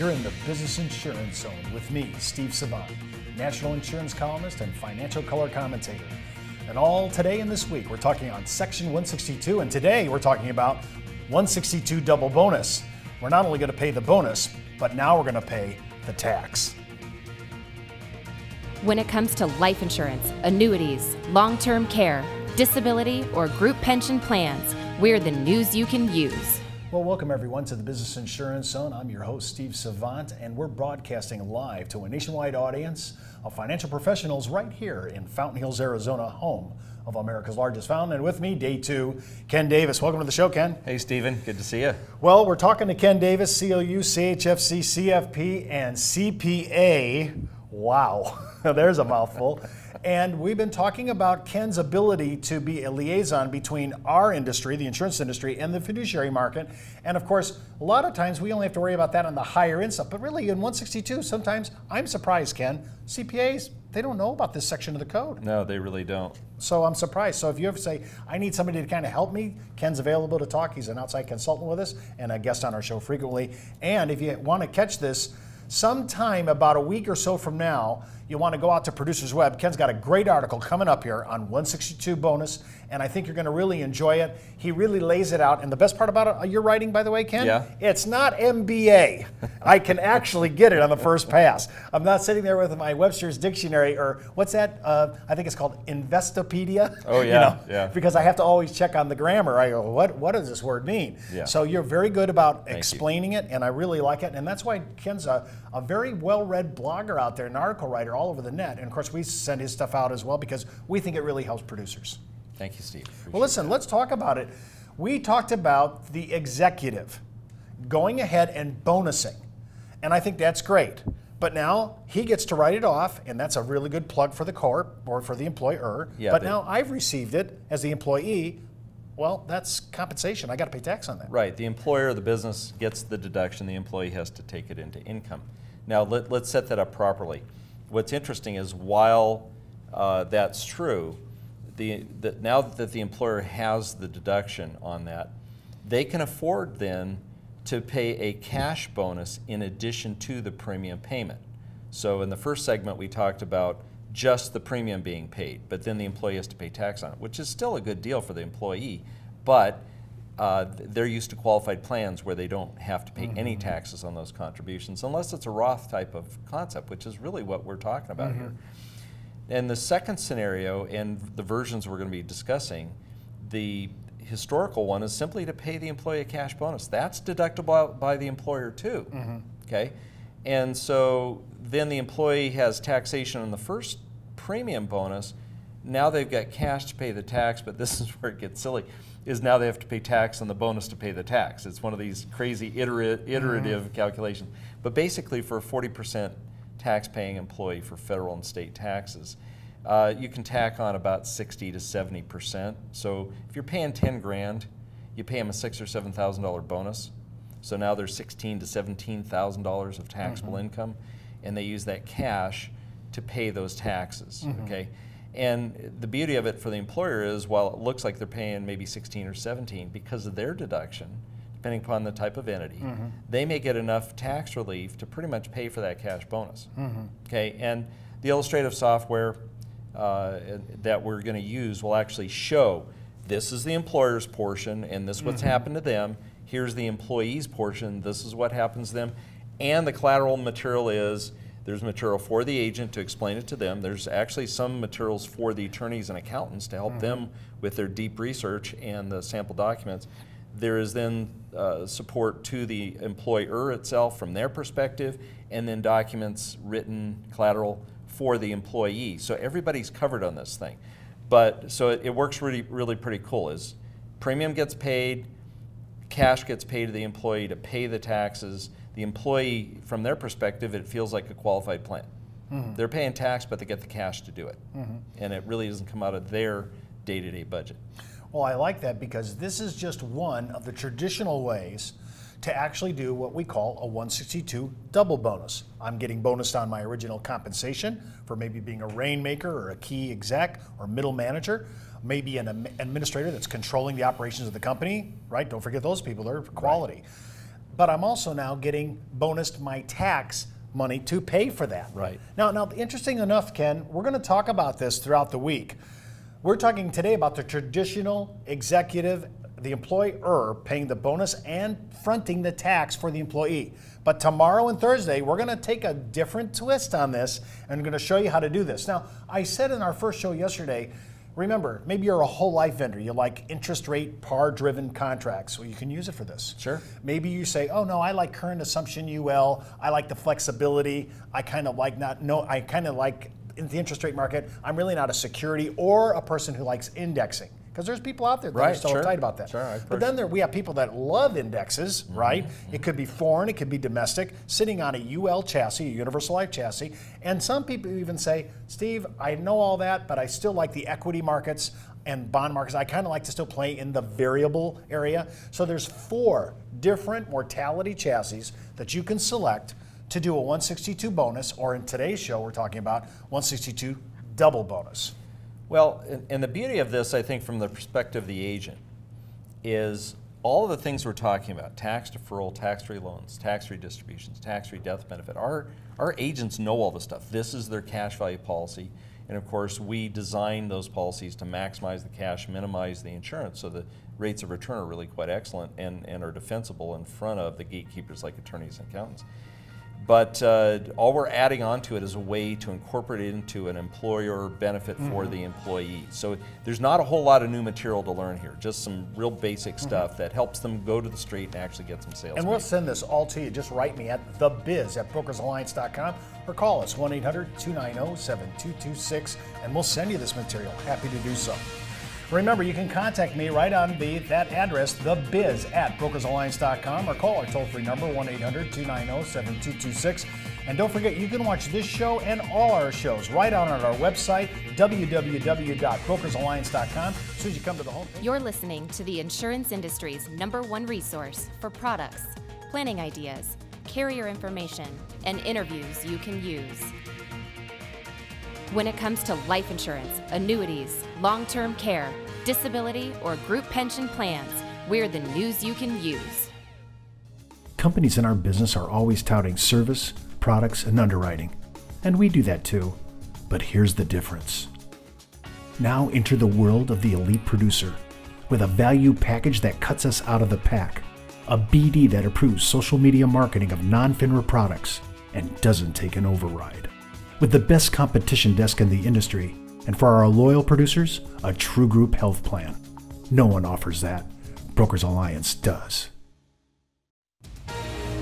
You're in the Business Insurance Zone with me, Steve Savant, national insurance columnist and financial color commentator. And all today and this week, we're talking on Section 162, and today we're talking about 162 double bonus. We're not only going to pay the bonus, but now we're going to pay the tax. When it comes to life insurance, annuities, long term care, disability, or group pension plans, we're the news you can use. Well, welcome everyone to the Business Insurance Zone. I'm your host, Steve Savant, and we're broadcasting live to a nationwide audience of financial professionals right here in Fountain Hills, Arizona, home of America's largest fountain. And with me, day two, Ken Davis. Welcome to the show, Ken. Hey, Stephen. Good to see you. Well, we're talking to Ken Davis, CLU, CHFC, CFP, and CPA. Wow, there's a mouthful. And we've been talking about Ken's ability to be a liaison between our industry, the insurance industry, and the fiduciary market. And of course, a lot of times we only have to worry about that on the higher end stuff. But really, in 162, sometimes I'm surprised, Ken, CPAs, they don't know about this section of the code. No, they really don't. So I'm surprised. So if you ever say, I need somebody to kind of help me, Ken's available to talk. He's an outside consultant with us and a guest on our show frequently. And if you want to catch this, sometime about a week or so from now, you want to go out to Producers Web. Ken's got a great article coming up here on 162 bonus, and I think you're going to really enjoy it. He really lays it out. And the best part about it, uh, your writing, by the way, Ken, yeah. it's not MBA. I can actually get it on the first pass. I'm not sitting there with my Webster's dictionary or what's that? Uh, I think it's called Investopedia. Oh yeah, you know, yeah. Because I have to always check on the grammar. I go, what what does this word mean? Yeah. So you're very good about Thank explaining it, and I really like it. And that's why Ken's a, a very well-read blogger out there, an article writer all over the net. And of course, we send his stuff out as well because we think it really helps producers. Thank you, Steve. Appreciate Well, listen, that. let's talk about it. We talked about the executive going ahead and bonusing, and I think that's great. But now he gets to write it off, and that's a really good plug for the corp or for the employer. Yeah, but now I've received it as the employee. Well, that's compensation. I got to pay tax on that. Right. The employer, the business gets the deduction. The employee has to take it into income. Now let, let's set that up properly. What's interesting is while uh, that's true, the, the now that the employer has the deduction on that, they can afford then to pay a cash bonus in addition to the premium payment. So in the first segment, we talked about just the premium being paid, but then the employee has to pay tax on it, which is still a good deal for the employee, but uh, they're used to qualified plans where they don't have to pay mm-hmm. any taxes on those contributions, unless it's a Roth type of concept, which is really what we're talking about here. Mm-hmm. And the second scenario, and the versions we're going to be discussing, the historical one is simply to pay the employee a cash bonus. That's deductible by the employer too. Mm-hmm. Okay, and so then the employee has taxation on the first premium bonus. Now they've got cash to pay the tax, but this is where it gets silly. Is now they have to pay tax on the bonus to pay the tax. It's one of these crazy itera- iterative mm-hmm. calculations. But basically, for a 40% tax-paying employee for federal and state taxes, uh, you can tack on about 60 to 70 percent. So if you're paying 10 grand, you pay them a six or seven thousand dollar bonus. So now there's 16 to 17 thousand dollars of taxable mm-hmm. income, and they use that cash to pay those taxes. Mm-hmm. Okay. And the beauty of it for the employer is while it looks like they're paying maybe 16 or 17 because of their deduction, depending upon the type of entity, mm-hmm. they may get enough tax relief to pretty much pay for that cash bonus. Mm-hmm. Okay, and the illustrative software uh, that we're going to use will actually show this is the employer's portion and this what's mm-hmm. happened to them. Here's the employee's portion. This is what happens to them. And the collateral material is there's material for the agent to explain it to them. There's actually some materials for the attorneys and accountants to help them with their deep research and the sample documents. There is then uh, support to the employer itself from their perspective, and then documents, written collateral for the employee. So everybody's covered on this thing. But so it, it works really, really pretty cool. Is premium gets paid, cash gets paid to the employee to pay the taxes. The employee, from their perspective, it feels like a qualified plan. Mm-hmm. They're paying tax, but they get the cash to do it, mm-hmm. and it really doesn't come out of their day-to-day budget. Well, I like that because this is just one of the traditional ways to actually do what we call a 162 double bonus. I'm getting bonused on my original compensation for maybe being a rainmaker or a key exec or middle manager, maybe an administrator that's controlling the operations of the company, right? Don't forget those people, they're quality. But I'm also now getting bonused my tax money to pay for that. Right. Now, now, interesting enough, Ken, we're going to talk about this throughout the week. We're talking today about the traditional executive, the employer paying the bonus and fronting the tax for the employee. But tomorrow and Thursday, we're going to take a different twist on this and I'm going to show you how to do this. Now, I said in our first show yesterday, remember, maybe you're a whole life vendor. You like interest rate par driven contracts. Well, you can use it for this. Sure. Maybe you say, oh no, I like current assumption UL. I like the flexibility. I kind of like not, no, I kind of like in the interest rate market. I'm really not a security or a person who likes indexing. Because there's people out there that are Right, still sure. uptight about that. Sure, I but then there, we have people that love indexes, Mm-hmm, right? It could be foreign, it could be domestic, sitting on a UL chassis, a universal life chassis. And some people even say, Steve, I know all that, but I still like the equity markets and bond markets. I kind of like to still play in the variable area. So there's four different mortality chassis that you can select to do a 162 bonus, or in today's show, we're talking about 162 double bonus. Well, and, the beauty of this, I think, from the perspective of the agent, is all of the things we're talking about tax deferral, tax free loans, tax free distributions, tax free death benefit our, our agents know all this stuff. This is their cash value policy. And of course, we design those policies to maximize the cash, minimize the insurance, so the rates of return are really quite excellent and, and are defensible in front of the gatekeepers like attorneys and accountants. But uh, all we're adding on to it is a way to incorporate it into an employer benefit for Mm-hmm. the employee. So there's not a whole lot of new material to learn here, just some real basic stuff that helps them go to the street and actually get some sales. Mm-hmm. And we'll made. send this all to you. Just write me at thebiz at brokersalliance.com or call us 1 800 290 7226 and we'll send you this material. Happy to do so. Remember, you can contact me right on the that address, thebiz at brokersalliance.com or call our toll free number 1 800 290 7226. And don't forget, you can watch this show and all our shows right on our website, www.brokersalliance.com. As soon as you come to the homepage. You're listening to the insurance industry's number one resource for products, planning ideas, carrier information, and interviews you can use. When it comes to life insurance, annuities, long term care, disability, or group pension plans, we're the news you can use. Companies in our business are always touting service, products, and underwriting. And we do that too. But here's the difference. Now enter the world of the elite producer with a value package that cuts us out of the pack. A BD that approves social media marketing of non FINRA products and doesn't take an override. With the best competition desk in the industry, and for our loyal producers, a true group health plan. No one offers that. Brokers Alliance does.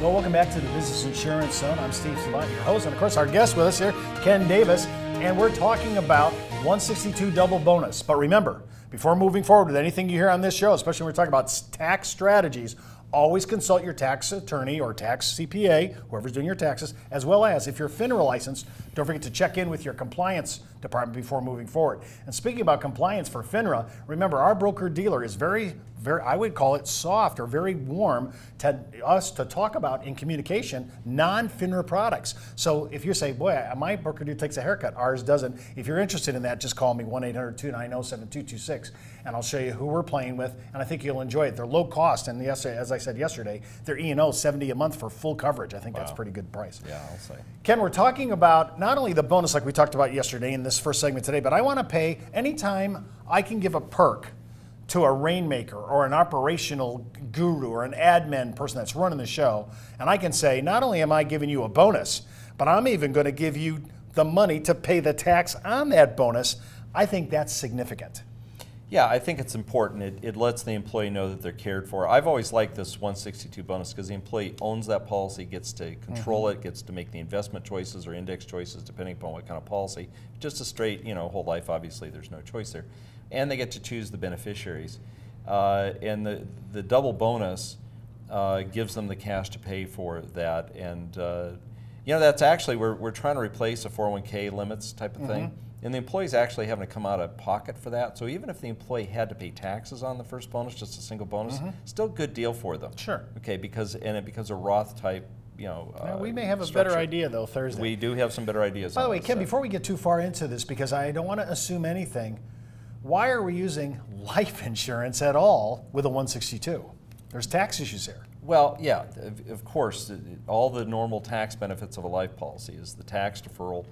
Well, welcome back to the Business Insurance Zone. I'm Steve Savant, your host, and of course, our guest with us here, Ken Davis, and we're talking about 162 double bonus. But remember, before moving forward with anything you hear on this show, especially when we're talking about tax strategies, always consult your tax attorney or tax CPA, whoever's doing your taxes, as well as if you're FINRA licensed, don't forget to check in with your compliance department before moving forward. And speaking about compliance for FINRA, remember our broker dealer is very, very, I would call it soft or very warm to us to talk about in communication non-FINRA products. So if you say, boy, my broker dealer takes a haircut, ours doesn't. If you're interested in that, just call me 1-800-290-7226 and I'll show you who we're playing with and I think you'll enjoy it. They're low cost and yes, as I said yesterday, they're E&O 70 a month for full coverage. I think that's a pretty good price. yeah, I'll say. Ken, we're talking about not only the bonus like we talked about yesterday in this first segment today, but I want to pay anytime I can give a perk to a rainmaker or an operational guru or an admin person that's running the show, and I can say, not only am I giving you a bonus, but I'm even going to give you the money to pay the tax on that bonus. I think that's significant. Yeah, I think it's important. It, it lets the employee know that they're cared for. I've always liked this 162 bonus because the employee owns that policy, gets to control it, gets to make the investment choices or index choices depending upon what kind of policy. Just a straight, you know, whole life, obviously, there's no choice there. And they get to choose the beneficiaries. Uh, and the, the double bonus uh, gives them the cash to pay for that. And, uh, you know, that's actually, we're, we're trying to replace a 401k limits type of thing. And the employee's actually having to come out of pocket for that. So even if the employee had to pay taxes on the first bonus, just a single bonus, still good deal for them. Sure. Okay, because and it becomes a Roth type, you know. Now, uh, we may have a structure. better idea though Thursday. We do have some better ideas. By the way, Ken, so. before we get too far into this, because I don't want to assume anything, why are we using life insurance at all with a 162? There's tax issues here. Well, yeah, of, of course, all the normal tax benefits of a life policy is the tax deferral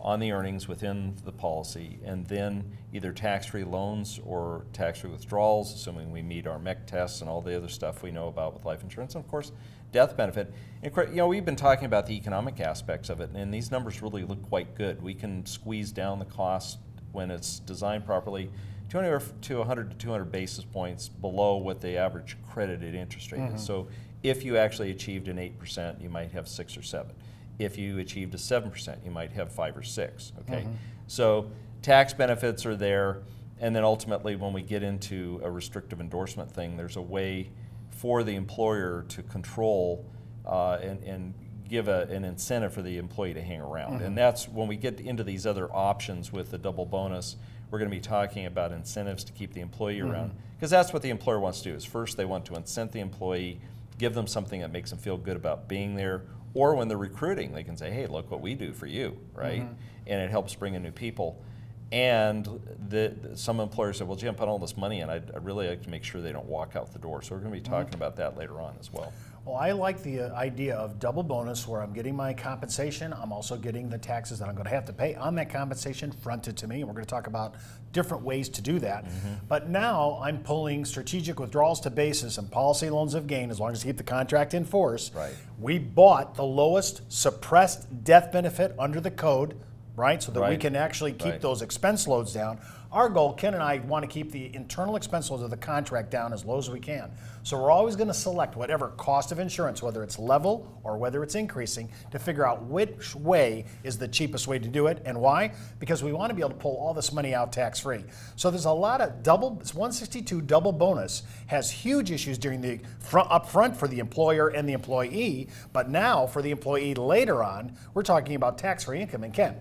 on the earnings within the policy, and then either tax-free loans or tax-free withdrawals, assuming we meet our MEC tests and all the other stuff we know about with life insurance, and of course, death benefit. And, you know, we've been talking about the economic aspects of it, and these numbers really look quite good. We can squeeze down the cost when it's designed properly, 200 to 100 to 200 basis points below what the average credited interest rate is. Mm-hmm. So if you actually achieved an 8%, you might have six or seven. If you achieved a 7%, you might have five or six, okay? Mm-hmm. So tax benefits are there, and then ultimately, when we get into a restrictive endorsement thing, there's a way for the employer to control uh, and, and give a, an incentive for the employee to hang around. Mm-hmm. And that's when we get into these other options with the double bonus, we're going to be talking about incentives to keep the employee mm-hmm. around. Because that's what the employer wants to do is first they want to incent the employee, give them something that makes them feel good about being there, or when they're recruiting, they can say, hey, look what we do for you, right? Mm-hmm. And it helps bring in new people. And the, the- some employers say, well, gee, I'm putting all this money in, I'd, I'd really like to make sure they don't walk out the door. So we're going to be talking mm-hmm. about that later on as well. Well, I like the uh, idea of double bonus where I'm getting my compensation. I'm also getting the taxes that I'm going to have to pay on that compensation fronted to me. And we're going to talk about different ways to do that. Mm-hmm. But now I'm pulling strategic withdrawals to basis and policy loans of gain as long as you keep the contract in force. Right. We bought the lowest suppressed death benefit under the code, right? So that we can actually keep Right. those expense loads down. Our goal, Ken and I want to keep the internal expenses of the contract down as low as we can. So we're always going to select whatever cost of insurance, whether it's level or whether it's increasing, to figure out which way is the cheapest way to do it and why. Because we want to be able to pull all this money out tax free. So there's a lot of double. This 162 double bonus has huge issues during the front up front for the employer and the employee, but now for the employee later on, we're talking about tax free income. And Ken.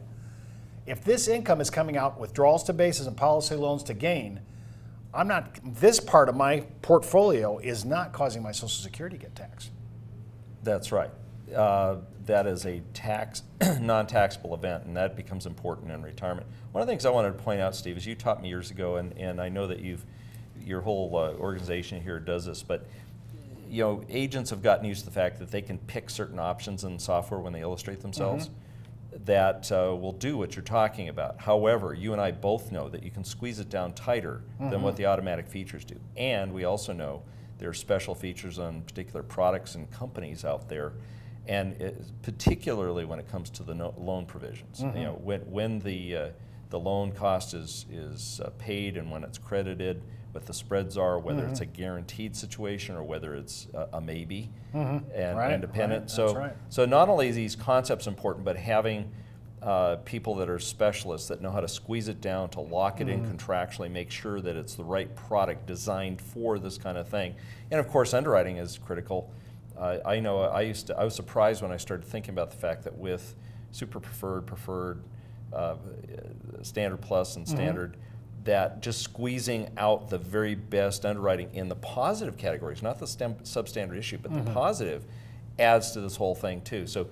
If this income is coming out withdrawals to basis and policy loans to gain, I'm not, this part of my portfolio is not causing my Social Security to get taxed. That's right. Uh, that is a tax, non-taxable event, and that becomes important in retirement. One of the things I wanted to point out, Steve, is you taught me years ago, and, and I know that you've, your whole uh, organization here does this, but you know, agents have gotten used to the fact that they can pick certain options in software when they illustrate themselves that uh, will do what you're talking about. However, you and I both know that you can squeeze it down tighter than what the automatic features do. And we also know there are special features on particular products and companies out there, and it, particularly when it comes to the no, loan provisions. You know, when, when the, uh, the loan cost is, is uh, paid and when it's credited, what the spreads are, whether it's a guaranteed situation or whether it's a, a maybe and, Right, and dependent. right, so, right. so not only are these concepts important, but having uh, people that are specialists that know how to squeeze it down, to lock it Mm-hmm. in contractually, make sure that it's the right product designed for this kind of thing. And of course, underwriting is critical. Uh, I know I used to, I was surprised when I started thinking about the fact that with super preferred, preferred, uh, standard plus, and Mm-hmm. standard, that just squeezing out the very best underwriting in the positive categories, not the stem, substandard issue, but the mm-hmm. positive, adds to this whole thing too. So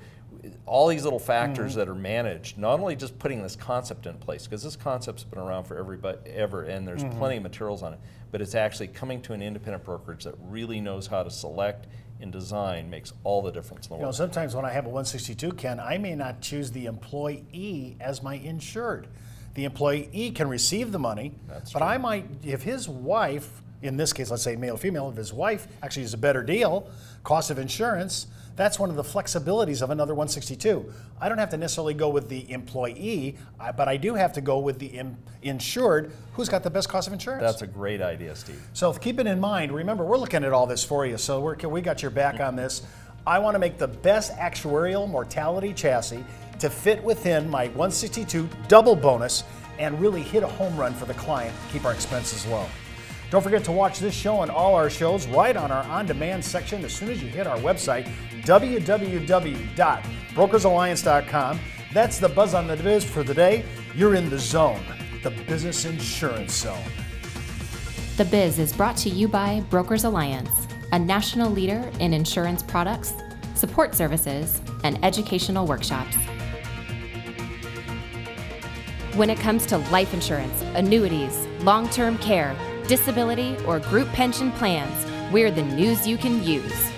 all these little factors mm-hmm. that are managed, not only just putting this concept in place, because this concept's been around for everybody ever, and there's mm-hmm. plenty of materials on it, but it's actually coming to an independent brokerage that really knows how to select and design makes all the difference in the You know, world. sometimes when I have a 162, Ken, I may not choose the employee as my insured. The employee can receive the money, That's but I might, if his wife, in this case, let's say male female, if his wife actually is a better deal, cost of insurance, that's one of the flexibilities of another 162. I don't have to necessarily go with the employee, but I do have to go with the insured who's got the best cost of insurance. That's a great idea, Steve. So keep it in mind. Remember, we're looking at all this for you, so we're, we got your back on this. I want to make the best actuarial mortality chassis to fit within my 162 double bonus and really hit a home run for the client, keep our expenses low. Don't forget to watch this show and all our shows right on our on demand section as soon as you hit our website, www.brokersalliance.com. That's the buzz on the biz for the day. You're in the zone, the business insurance zone. The Biz is brought to you by Brokers Alliance, a national leader in insurance products, support services, and educational workshops. When it comes to life insurance, annuities, long term care, disability, or group pension plans, we're the news you can use.